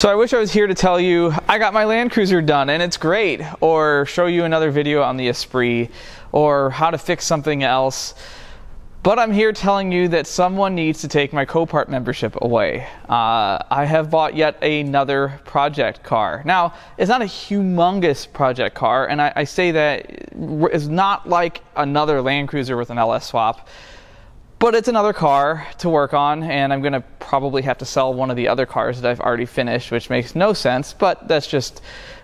So I wish I was here to tell you I got my Land Cruiser done and it's great, or show you another video on the Esprit, or how to fix something else. But I'm here telling you that someone needs to take my Copart membership away. Uh, I have bought yet another project car. Now, it's not a humongous project car, and I, I say that it's not like another Land Cruiser with an LS swap. But it's another car to work on, and I'm going to probably have to sell one of the other cars that I've already finished, which makes no sense, but that's just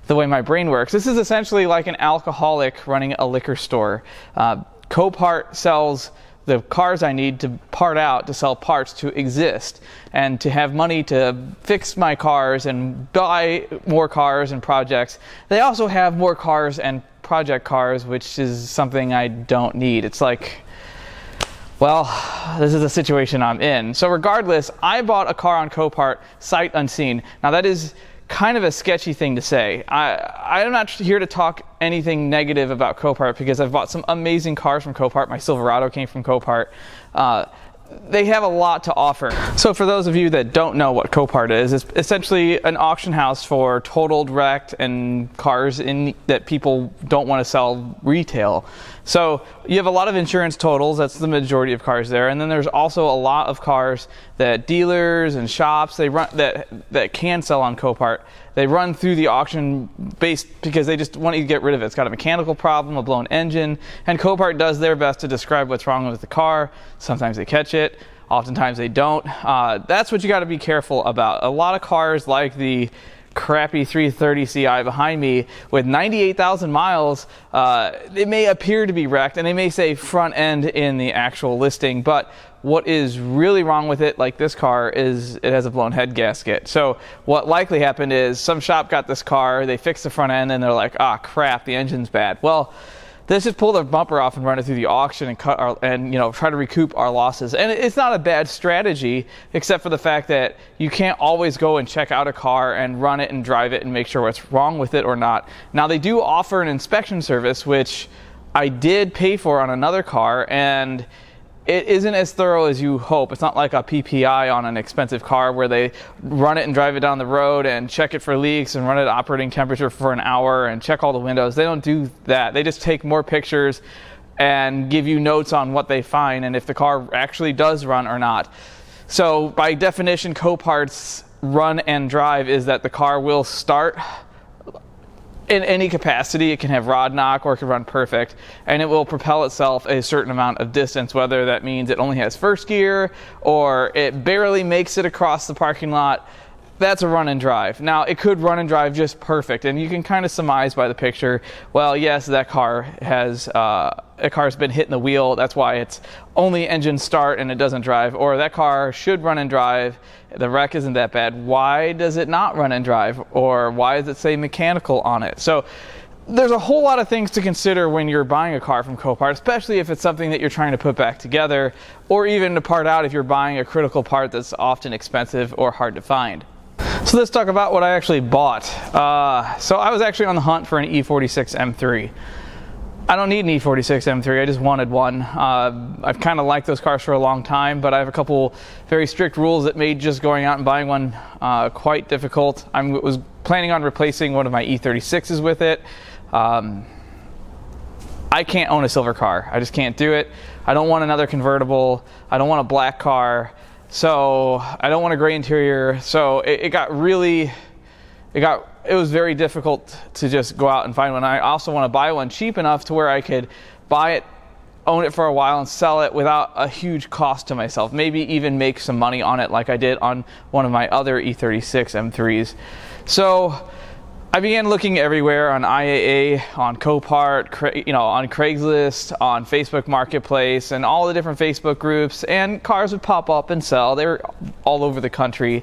the way my brain works. This is essentially like an alcoholic running a liquor store. Uh, Copart sells the cars I need to part out to sell parts to exist and to have money to fix my cars and buy more cars and projects. They also have more cars and project cars, which is something I don't need. It's like well, this is the situation I'm in. So, regardless, I bought a car on Copart sight unseen. Now, that is kind of a sketchy thing to say. I, I'm not here to talk anything negative about Copart because I've bought some amazing cars from Copart. My Silverado came from Copart. Uh, they have a lot to offer. So for those of you that don't know what Copart is, it's essentially an auction house for totaled, wrecked, and cars in, that people don't want to sell retail. So you have a lot of insurance totals, that's the majority of cars there, and then there's also a lot of cars that dealers and shops they run that that can sell on Copart. They run through the auction based because they just want to get rid of it. It's got a mechanical problem, a blown engine, and Copart does their best to describe what's wrong with the car. Sometimes they catch it, oftentimes they don't. Uh, that's what you got to be careful about. A lot of cars like the crappy 330 Ci behind me with 98,000 miles, uh, it may appear to be wrecked and they may say front end in the actual listing, but what is really wrong with it, like this car, is it has a blown head gasket. So what likely happened is some shop got this car, they fixed the front end, and they're like, ah, crap, the engine's bad. Well, let's just pull the bumper off and run it through the auction and cut our and you know try to recoup our losses. And it's not a bad strategy except for the fact that you can't always go and check out a car and run it and drive it and make sure what's wrong with it or not. Now they do offer an inspection service which i did pay for on another car and it isn't as thorough as you hope. It's not like a PPI on an expensive car where they run it and drive it down the road and check it for leaks and run it at operating temperature for an hour and check all the windows. They don't do that. They just take more pictures and give you notes on what they find and if the car actually does run or not. So, by definition, Copart's run and drive is that the car will start in any capacity. It can have rod knock or it can run perfect, and it will propel itself a certain amount of distance, whether that means it only has first gear or it barely makes it across the parking lot that's a run and drive. Now, it could run and drive just perfect, and you can kind of surmise by the picture. Well, yes, that car has uh, a car's been hitting the wheel. That's why it's only engine start and it doesn't drive. Or that car should run and drive. The wreck isn't that bad. Why does it not run and drive? Or why does it say mechanical on it? So there's a whole lot of things to consider when you're buying a car from Copart, especially if it's something that you're trying to put back together, or even to part out if you're buying a critical part that's often expensive or hard to find. So let's talk about what I actually bought. Uh, so I was actually on the hunt for an E46 M3. I don't need an E46 M3, I just wanted one. Uh, I've kind of liked those cars for a long time, but I have a couple very strict rules that made just going out and buying one uh, quite difficult. I was planning on replacing one of my E36s with it. Um, I can't own a silver car. I just can't do it. I don't want another convertible. I don't want a black car. So I don't want a gray interior. So it, it got really, it got, it was very difficult to just go out and find one. I also want to buy one cheap enough to where I could buy it, own it for a while, and sell it without a huge cost to myself. Maybe even make some money on it, like I did on one of my other E36 M3s. So I began looking everywhere on IAA, on Copart, you know, on Craigslist, on Facebook Marketplace, and all the different Facebook groups. And cars would pop up and sell. They were all over the country.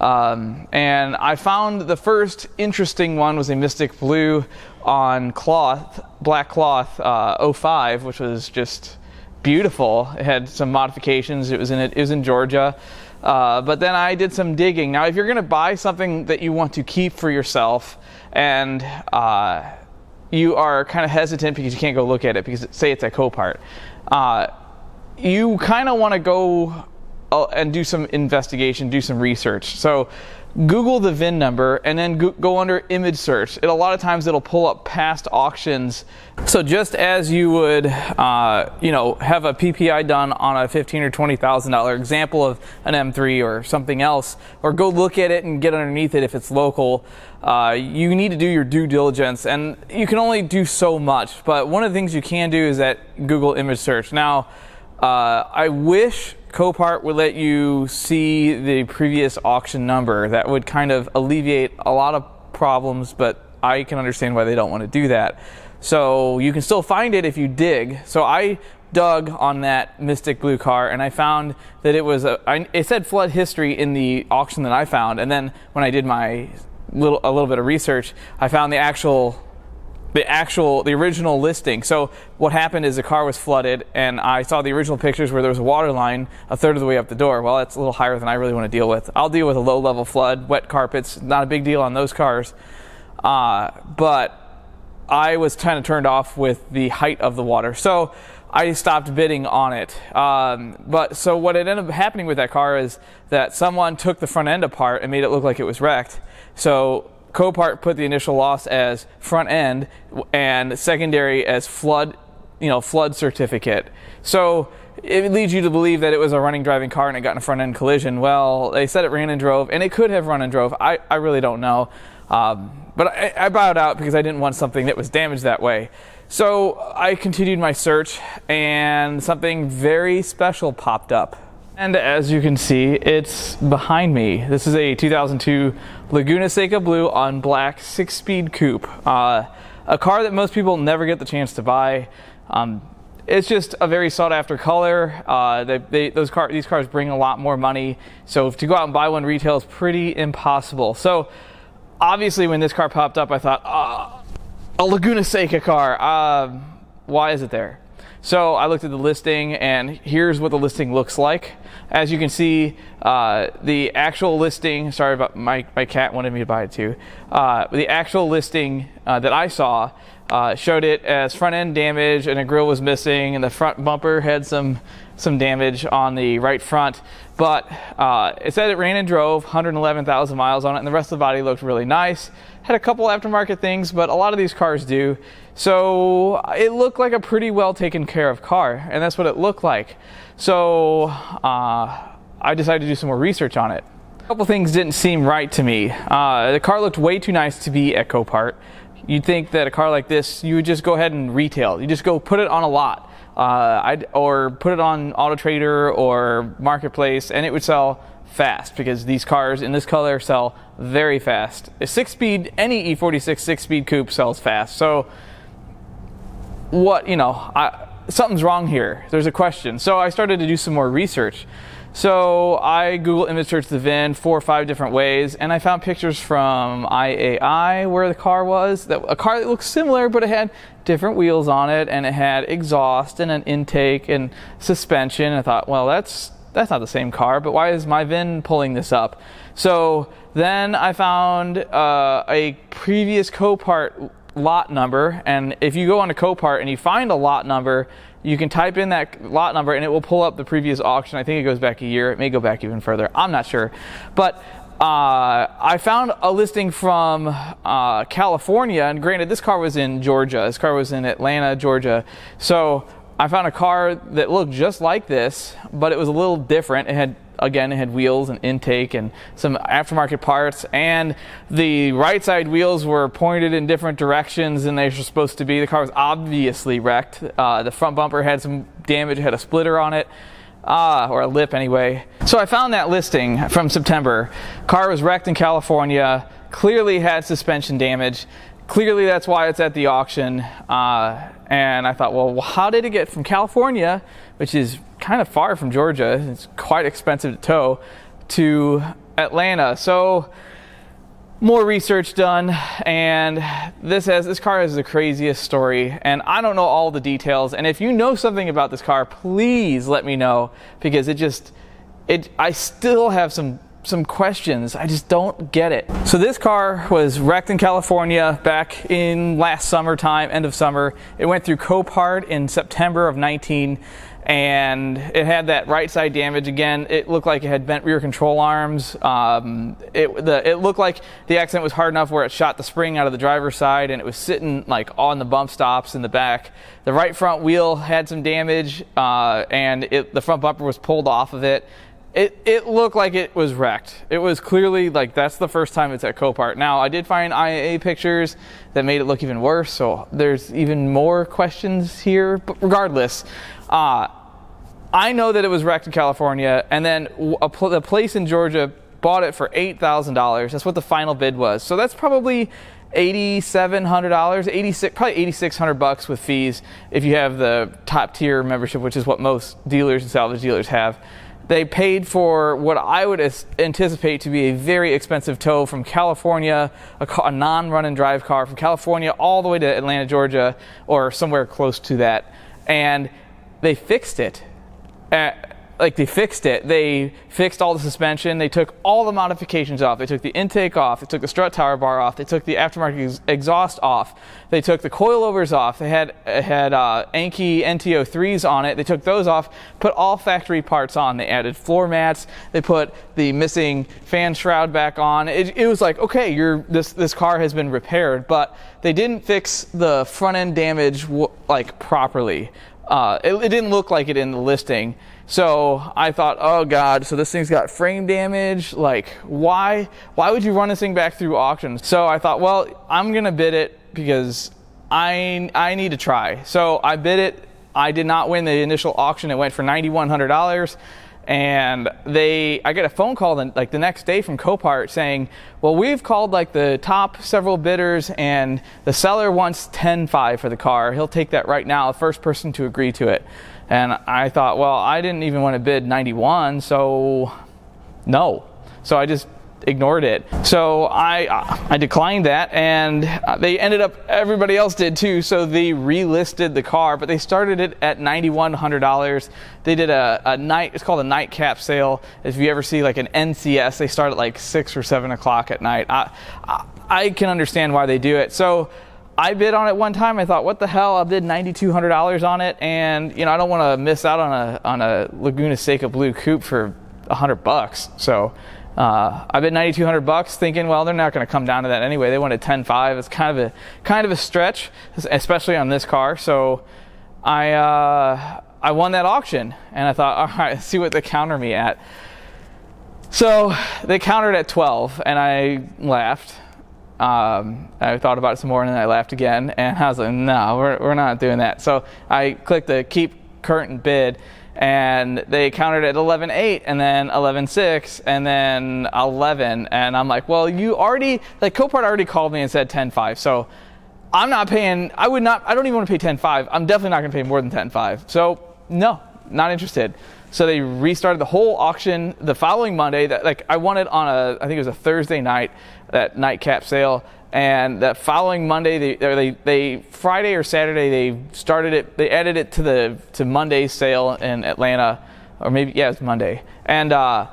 Um, and I found the first interesting one was a Mystic Blue on cloth, black cloth, uh, 05, which was just beautiful. It had some modifications. It was in it, it was in Georgia. Uh, but then I did some digging. Now, if you're going to buy something that you want to keep for yourself, and uh, you are kind of hesitant because you can't go look at it because say it's a Copart, uh, you kind of want to go uh, and do some investigation, do some research. So Google the VIN number and then go under image search. It, a lot of times it'll pull up past auctions. So just as you would, uh, you know, have a PPI done on a fifteen or twenty thousand dollar example of an M3 or something else, or go look at it and get underneath it if it's local. Uh, you need to do your due diligence, and you can only do so much. But one of the things you can do is that Google image search. Now, uh, I wish Copart would let you see the previous auction number. That would kind of alleviate a lot of problems, but I can understand why they don't want to do that. So you can still find it if you dig. So I dug on that Mystic Blue car and I found that it was a, I, it said flood history in the auction that I found. And then when I did my little, a little bit of research, I found the actual the actual the original listing. So what happened is the car was flooded, and I saw the original pictures where there was a water line a third of the way up the door. Well, that's a little higher than I really want to deal with. I'll deal with a low level flood, wet carpets, not a big deal on those cars. Uh, but I was kind of turned off with the height of the water, so I stopped bidding on it. Um, but so what ended up happening with that car is that someone took the front end apart and made it look like it was wrecked. So Copart put the initial loss as front end and secondary as flood, you know, flood certificate. So it leads you to believe that it was a running driving car and it got in a front end collision. Well, they said it ran and drove, and it could have run and drove. I, I really don't know. Um, but I, I bowed out because I didn't want something that was damaged that way. So I continued my search, and something very special popped up. And as you can see, it's behind me. This is a 2002 Laguna Seca Blue on black six-speed coupe. Uh, a car that most people never get the chance to buy. Um, it's just a very sought-after color. Uh, they, they, those car, these cars bring a lot more money, so to go out and buy one retail is pretty impossible. So obviously, when this car popped up, I thought, oh, a Laguna Seca car. Uh, why is it there? So I looked at the listing, and here's what the listing looks like. As you can see, uh, the actual listing, sorry about my, my cat wanted me to buy it too. Uh, the actual listing uh, that I saw uh, showed it as front end damage and a grill was missing and the front bumper had some some damage on the right front. But uh, it said it ran and drove 111,000 miles on it and the rest of the body looked really nice. Had a couple aftermarket things, but a lot of these cars do. So it looked like a pretty well taken care of car and that's what it looked like. So uh, I decided to do some more research on it. A couple things didn't seem right to me. Uh, the car looked way too nice to be at Copart. You'd think that a car like this, you would just go ahead and retail. You just go put it on a lot, uh, or put it on Auto Trader or Marketplace, and it would sell fast because these cars in this color sell very fast. A six-speed, any E46 six-speed coupe sells fast. So, what you know, I, something's wrong here. There's a question. So I started to do some more research. So I Google image searched the VIN four or five different ways, and I found pictures from IAI where the car was. That a car that looked similar, but it had different wheels on it, and it had exhaust and an intake and suspension. I thought, well, that's that's not the same car, but why is my VIN pulling this up? So then I found uh, a previous Copart lot number. And if you go on to Copart and you find a lot number, you can type in that lot number and it will pull up the previous auction. I think it goes back a year. It may go back even further. I'm not sure. But uh, I found a listing from uh, California, and granted, this car was in Georgia. This car was in Atlanta, Georgia. So I found a car that looked just like this, but it was a little different. It had again, it had wheels and intake and some aftermarket parts, and the right side wheels were pointed in different directions than they were supposed to be. The car was obviously wrecked. Uh, the front bumper had some damage, had a splitter on it. Ah, or a lip anyway. So I found that listing from September. Car was wrecked in California, clearly had suspension damage. Clearly, that's why it's at the auction. Uh, and I thought, well, how did it get from California, which is kind of far from Georgia, it's quite expensive to tow, to Atlanta? So, more research done, and this has this car has the craziest story, and I don't know all the details. And if you know something about this car, please let me know because it just it I still have some some questions. I just don't get it. So this car was wrecked in California back in last summertime, end of summer. It went through Copart in September of 19 and it had that right side damage again. It looked like it had bent rear control arms. Um, it, the, it looked like the accident was hard enough where it shot the spring out of the driver's side and it was sitting like on the bump stops in the back. The right front wheel had some damage uh, and it, the front bumper was pulled off of it. It, it looked like it was wrecked. It was clearly like that's the first time it's at Copart. Now I did find IAA pictures that made it look even worse, so there's even more questions here. But regardless, uh, I know that it was wrecked in California, and then a pl- the place in Georgia bought it for eight thousand dollars. That's what the final bid was. So that's probably eighty-seven hundred dollars, eighty-six, probably eighty-six hundred bucks with fees if you have the top tier membership, which is what most dealers and salvage dealers have. They paid for what I would anticipate to be a very expensive tow from California, a, a non run and drive car from California all the way to Atlanta, Georgia, or somewhere close to that. And they fixed it. Like they fixed it. They fixed all the suspension. They took all the modifications off. They took the intake off. They took the strut tower bar off. They took the aftermarket ex- exhaust off. They took the coilovers off. They had had uh, Enkei NT03s on it. They took those off. Put all factory parts on. They added floor mats. They put the missing fan shroud back on. It, it was like okay, this this car has been repaired, but they didn't fix the front end damage like properly. Uh, it, it didn't look like it in the listing. So I thought, oh God, so this thing's got frame damage. Like, why, why would you run this thing back through auction? So I thought, well, I'm gonna bid it because I, I need to try. So I bid it. I did not win the initial auction. It went for $9,100 and they i get a phone call then, like the next day from copart saying well we've called like the top several bidders and the seller wants 10.5 for the car he'll take that right now the first person to agree to it and I thought, well, I didn't even want to bid 91, so no. So I just ignored it. So I I declined that, and they ended up everybody else did too. So they relisted the car, but they started it at ninety one hundred dollars. They did a, a night. It's called a nightcap sale. If you ever see like an NCS, they start at like six or seven o'clock at night. I I, I can understand why they do it. So I bid on it one time. I thought, what the hell? I bid ninety two hundred dollars on it, and you know I don't want to miss out on a on a Laguna Seca Blue Coupe for hundred bucks. So uh, I bid ninety two hundred bucks, thinking, well, they're not going to come down to that anyway. They wanted ten five. It's kind of a kind of a stretch, especially on this car. So I uh, I won that auction, and I thought, all right, let's see what they counter me at. So they countered at twelve, and I laughed. Um, I thought about it some more and then I laughed again. And I was like, no, we're, we're not doing that. So I clicked the keep current bid and they countered at 11.8 and then 11.6 and then 11. And I'm like, well, you already, like Copart already called me and said 10.5. So I'm not paying, I would not, I don't even want to pay 10.5. I'm definitely not going to pay more than 10.5. So no, not interested. So they restarted the whole auction the following Monday. That like I won it on a I think it was a Thursday night that nightcap sale, and that following Monday they they they Friday or Saturday they started it. They added it to the to Monday's sale in Atlanta, or maybe yeah it was Monday, and. uh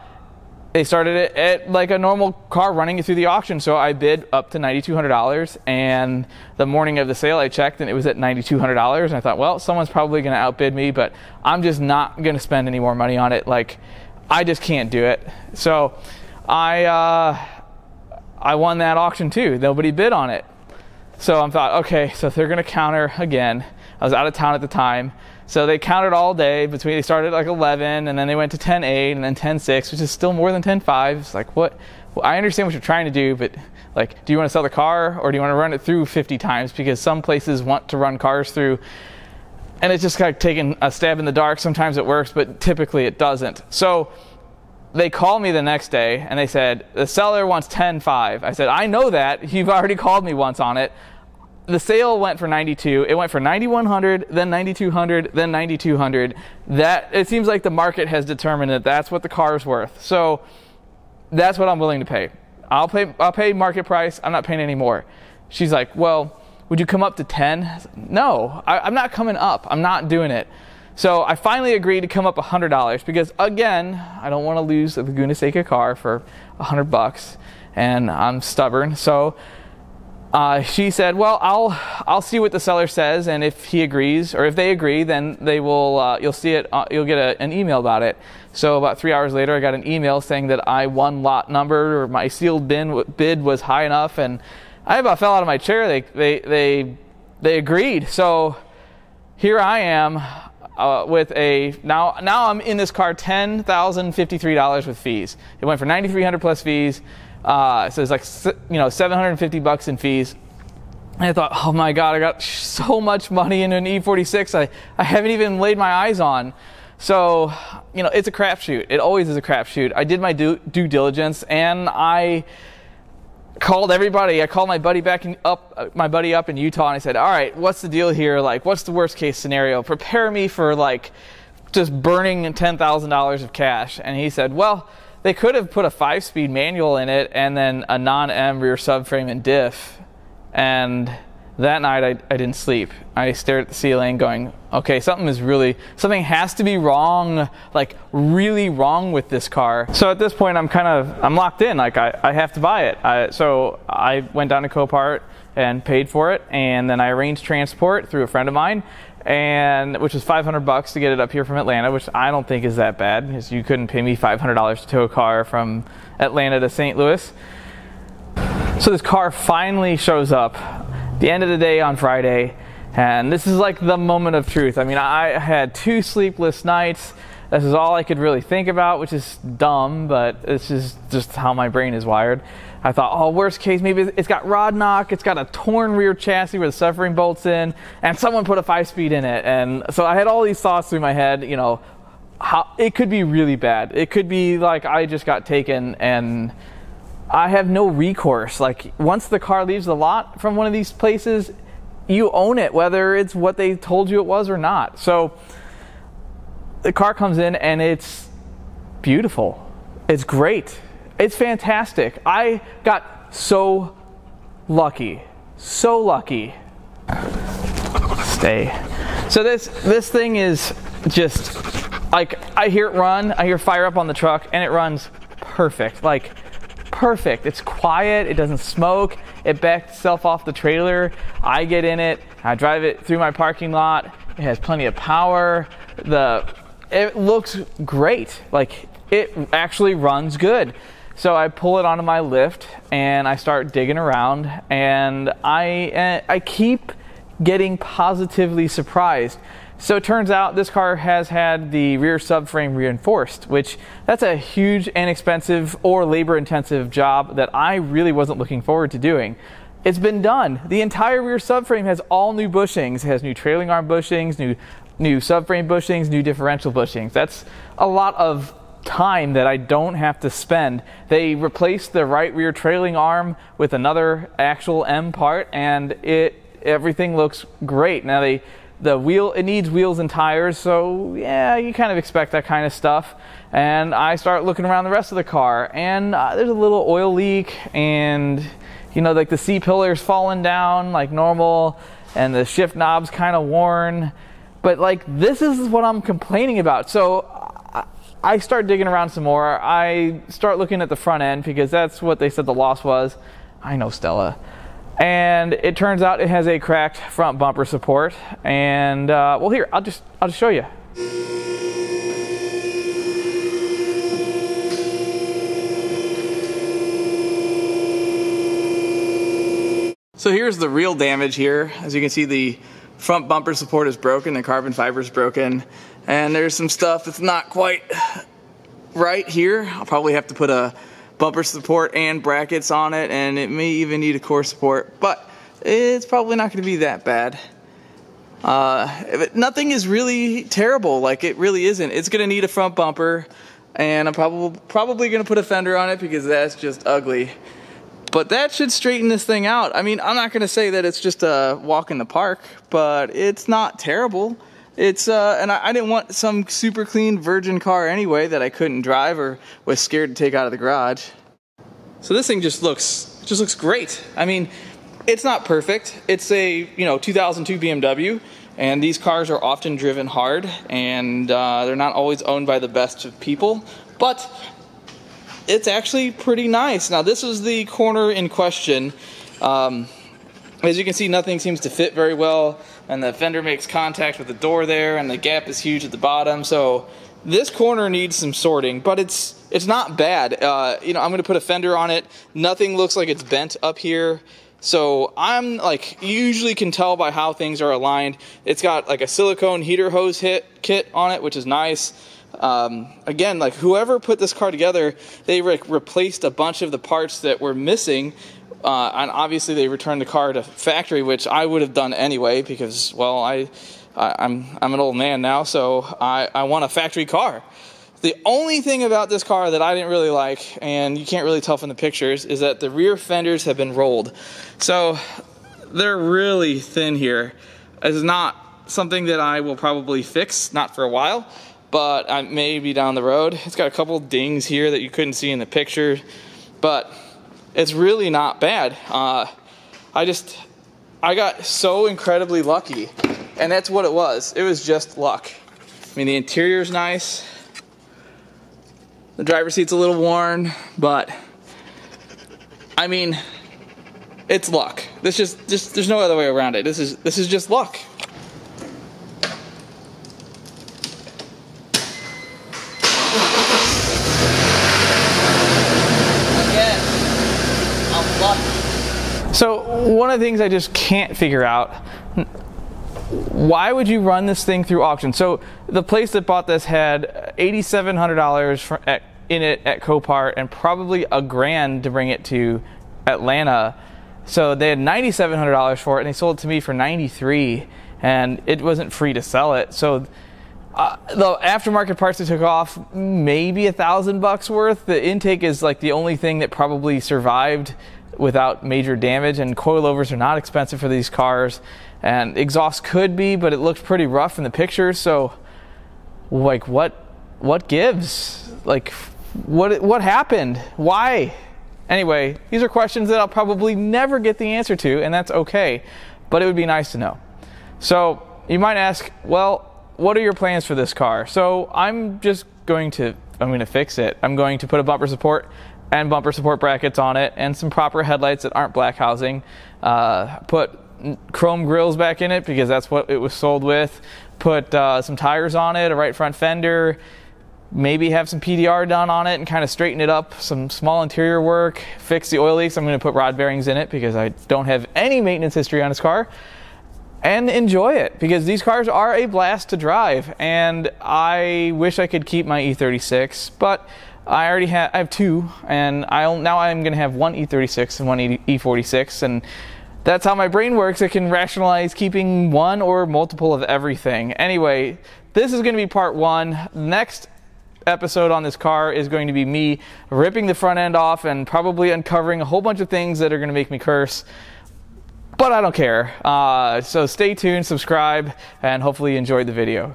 they started it at like a normal car running it through the auction. So I bid up to $9,200. And the morning of the sale, I checked and it was at $9,200. And I thought, well, someone's probably going to outbid me, but I'm just not going to spend any more money on it. Like, I just can't do it. So I, uh, I won that auction too. Nobody bid on it. So I'm thought, okay, so they're going to counter again. I was out of town at the time. So they counted all day between, they started like 11 and then they went to 10.8 and then 10.6, which is still more than 10.5. It's like, what? Well, I understand what you're trying to do, but like, do you want to sell the car or do you want to run it through 50 times? Because some places want to run cars through and it's just kind of taking a stab in the dark. Sometimes it works, but typically it doesn't. So they called me the next day and they said, the seller wants 10.5. I said, I know that. You've already called me once on it the sale went for 92. It went for 9100, then 9200, then 9200. That it seems like the market has determined that that's what the car is worth. So that's what I'm willing to pay. I'll pay I'll pay market price. I'm not paying any more. She's like, "Well, would you come up to 10?" No, I, I'm not coming up. I'm not doing it. So I finally agreed to come up $100 because again, I don't want to lose a Laguna Seca car for 100 bucks and I'm stubborn. So uh, she said, "Well, I'll I'll see what the seller says, and if he agrees or if they agree, then they will. Uh, you'll see it. Uh, you'll get a, an email about it." So about three hours later, I got an email saying that I won lot number or my sealed bin, bid was high enough, and I about fell out of my chair. They they they they agreed. So here I am uh, with a now now I'm in this car ten thousand fifty three dollars with fees. It went for ninety three hundred plus fees. Uh, so it's like you know 750 bucks in fees. And I thought, oh my god, I got so much money into an E46 I, I haven't even laid my eyes on. So, you know, it's a crapshoot. It always is a crapshoot. I did my due, due diligence and I called everybody. I called my buddy back in, up, my buddy up in Utah, and I said, "All right, what's the deal here? Like, what's the worst case scenario? Prepare me for like just burning ten thousand dollars of cash." And he said, "Well." They could have put a five speed manual in it and then a non M rear subframe and diff. And that night I, I didn't sleep. I stared at the ceiling going, okay, something is really, something has to be wrong, like really wrong with this car. So at this point I'm kind of, I'm locked in, like I, I have to buy it. I, so I went down to Copart and paid for it and then I arranged transport through a friend of mine and which was 500 bucks to get it up here from Atlanta, which I don't think is that bad because you couldn't pay me $500 to tow a car from Atlanta to St. Louis. So this car finally shows up the end of the day on Friday, and this is like the moment of truth. I mean, I had two sleepless nights. This is all I could really think about, which is dumb, but this is just how my brain is wired. I thought, oh, worst case, maybe it's got rod knock, it's got a torn rear chassis where the subframe bolts in, and someone put a five speed in it. And so I had all these thoughts through my head, you know, how it could be really bad. It could be like I just got taken and I have no recourse. Like once the car leaves the lot from one of these places, you own it, whether it's what they told you it was or not. So the car comes in and it's beautiful. It's great. It's fantastic. I got so lucky. So lucky. Stay. So this this thing is just like I hear it run, I hear fire up on the truck and it runs perfect. Like perfect. It's quiet, it doesn't smoke, it backs itself off the trailer. I get in it, I drive it through my parking lot. It has plenty of power. The it looks great. Like it actually runs good. So I pull it onto my lift and I start digging around, and I eh, I keep getting positively surprised. So it turns out this car has had the rear subframe reinforced, which that's a huge and expensive or labor intensive job that I really wasn't looking forward to doing. It's been done. The entire rear subframe has all new bushings. It has new trailing arm bushings, new new subframe bushings, new differential bushings. That's a lot of time that I don't have to spend. They replaced the right rear trailing arm with another actual M part and it everything looks great. Now they the wheel it needs wheels and tires, so yeah, you kind of expect that kind of stuff. And I start looking around the rest of the car and uh, there's a little oil leak and you know like the C pillar's falling down like normal and the shift knob's kind of worn. But like this is what I'm complaining about. So I start digging around some more. I start looking at the front end because that's what they said the loss was. I know Stella. And it turns out it has a cracked front bumper support. And uh, well, here I'll just I'll just show you. So here's the real damage here. As you can see, the front bumper support is broken, the carbon fiber is broken, and there's some stuff that's not quite right here. I'll probably have to put a bumper support and brackets on it, and it may even need a core support, but it's probably not going to be that bad. Uh, nothing is really terrible, like it really isn't. It's going to need a front bumper, and I'm probably probably going to put a fender on it because that's just ugly. But that should straighten this thing out. I mean, I'm not going to say that it's just a walk in the park, but it's not terrible. It's uh, and I, I, didn't want some super clean virgin car anyway that I couldn't drive or was scared to take out of the garage. So this thing just looks just looks great. I mean, it's not perfect. It's a you know 2002 BMW, and these cars are often driven hard, and uh, they're not always owned by the best of people. But it's actually pretty nice. Now this is the corner in question. Um, as you can see, nothing seems to fit very well, and the fender makes contact with the door there, and the gap is huge at the bottom. So this corner needs some sorting, but it's it's not bad. Uh, you know, I'm going to put a fender on it. Nothing looks like it's bent up here. So I'm like, usually can tell by how things are aligned. It's got like a silicone heater hose hit kit on it, which is nice. Um, again, like whoever put this car together, they re- replaced a bunch of the parts that were missing uh, and obviously, they returned the car to factory, which I would have done anyway because, well, I, I am I'm, I'm an old man now, so I, I want a factory car. The only thing about this car that I didn't really like, and you can't really tell from the pictures, is that the rear fenders have been rolled. So they're really thin here. It's not something that I will probably fix, not for a while, but I maybe down the road. It's got a couple dings here that you couldn't see in the picture, but it's really not bad. Uh, I just, I got so incredibly lucky, and that's what it was. It was just luck. I mean, the interior's nice. The driver's seat's a little worn, but I mean, it's luck. This just, just there's no other way around it. This is this is just luck. So one of the things I just can't figure out, why would you run this thing through auction? So the place that bought this had $8,700 in it at Copart and probably a grand to bring it to Atlanta. So they had $9,700 for it and they sold it to me for 93 and it wasn't free to sell it. So uh, the aftermarket parts that took off, maybe a thousand bucks worth. The intake is like the only thing that probably survived without major damage. And coilovers are not expensive for these cars, and exhaust could be, but it looks pretty rough in the pictures. So, like, what what gives? Like, what what happened? Why? Anyway, these are questions that I'll probably never get the answer to, and that's okay. But it would be nice to know. So you might ask, well, what are your plans for this car? So I'm just going to I'm going to fix it. I'm going to put a bumper support and bumper support brackets on it and some proper headlights that aren't black housing. Uh, put chrome grills back in it because that's what it was sold with. Put uh, some tires on it, a right front fender, maybe have some PDR done on it and kind of straighten it up, some small interior work, fix the oil leaks. I'm going to put rod bearings in it because I don't have any maintenance history on this car. And enjoy it because these cars are a blast to drive. And I wish I could keep my E36, but I already have I have two, and I now I'm going to have one E36 and one E46, and that's how my brain works. It can rationalize keeping one or multiple of everything. Anyway, this is going to be part one. Next episode on this car is going to be me ripping the front end off and probably uncovering a whole bunch of things that are going to make me curse. But I don't care. Uh, so stay tuned, subscribe, and hopefully you enjoyed the video.